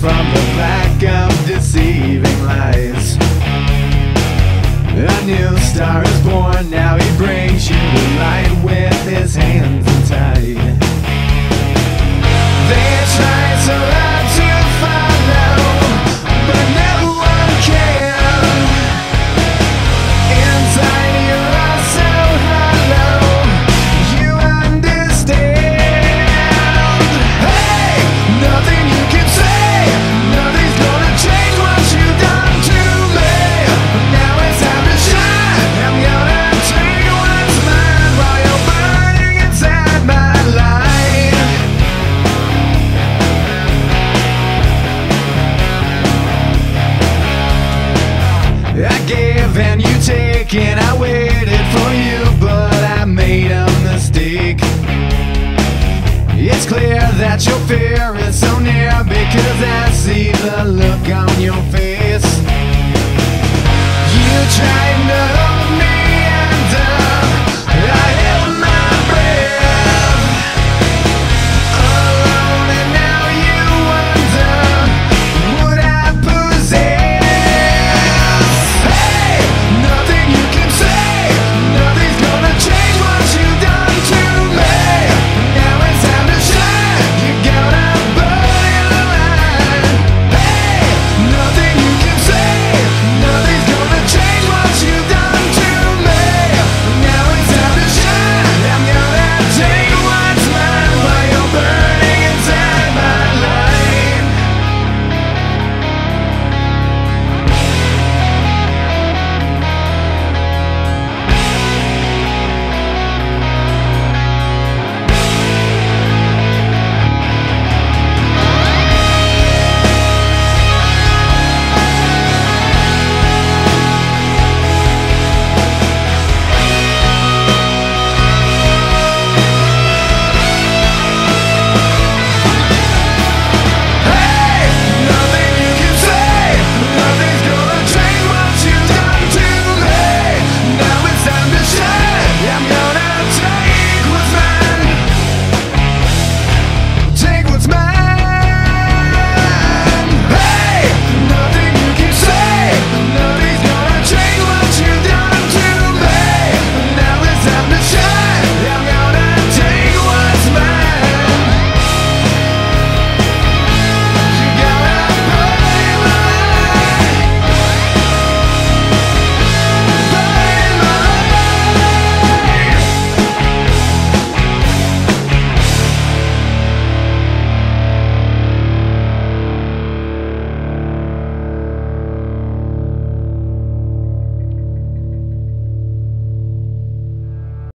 from the lack of deceiving lies. A new star is born, now he brings you the light with his hands untied. And you take And I waited for you, but I made a mistake. It's clear that your fear is so near Because I see the look on your face. You tried to